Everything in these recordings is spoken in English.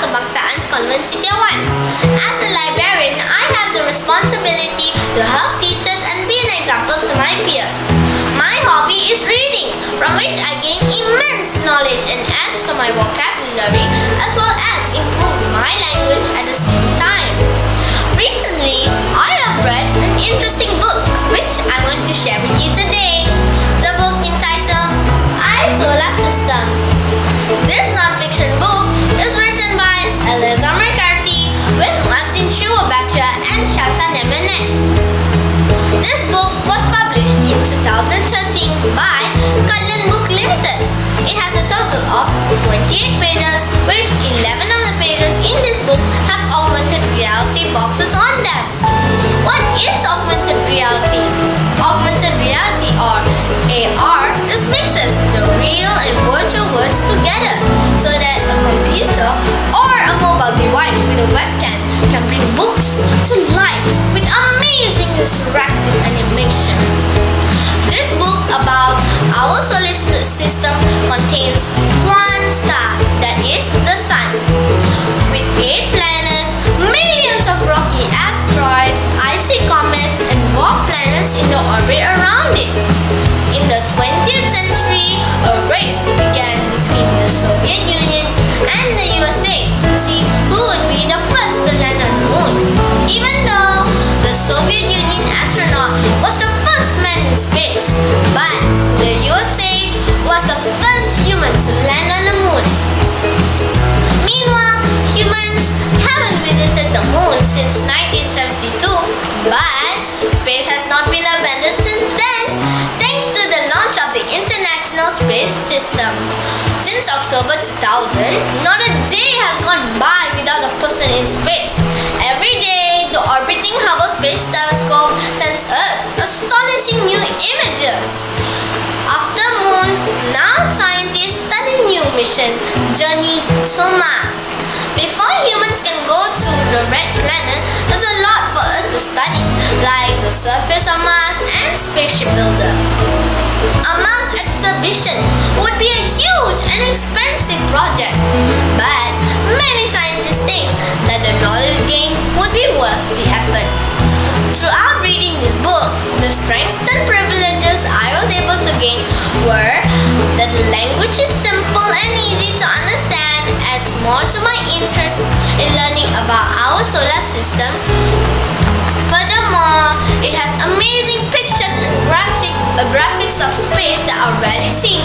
Kebangsaan Convent Setiawan. As a librarian, I have the responsibility to help teachers and be an example to my peers. My hobby is reading, from which I gain immense knowledge and adds to my vocabulary as well as improve my This book was published in 2013 by Carlton Book Limited. It has a total of 28 pages, which 11 of the pages in astronaut was the first man in space, but the USA was the first human to land on the moon. Meanwhile, humans haven't visited the moon since 1972, but space has not been abandoned since then, thanks to the launch of the International Space System. Since October 2000, not a day has gone by without a person in space. Every day, the orbiting Hubble Telescope sends us astonishing new images. After Moon, now scientists study new mission, Journey to Mars. Before humans can go to the red planet, there's a lot for us to study, like the surface of Mars and spaceship builder. A Mars expedition would be a huge and expensive project, but many scientists think that the knowledge gained would be worth the effort. Throughout reading this book, the strengths and privileges I was able to gain were that the language is simple and easy to understand, adds more to my interest in learning about our solar system. Furthermore, it has amazing pictures and graphic, uh, graphics of space that are rarely seen.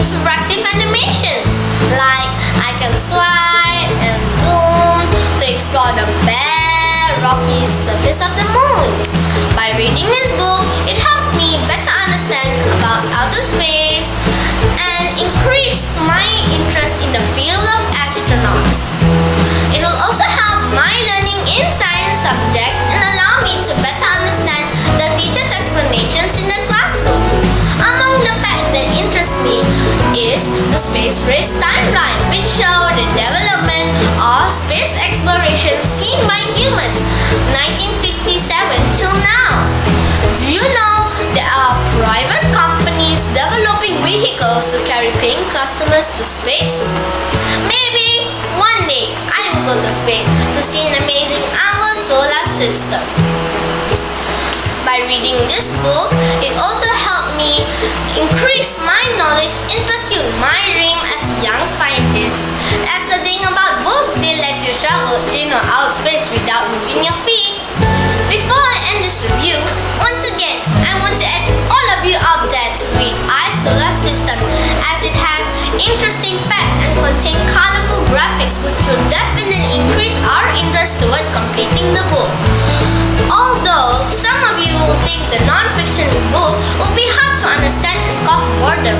Interactive animations like I can swipe and zoom to explore the bare rocky surface of the moon. By reading this space race timeline, which show the development of space exploration seen by humans 1957 till now. Do you know there are private companies developing vehicles to carry paying customers to space? Maybe one day I will go to space to see an amazing our solar system. By reading this book, it also helped me increase my knowledge in pursue will definitely increase our interest toward completing the book. Although some of you will think the non-fiction book will be hard to understand and cause boredom,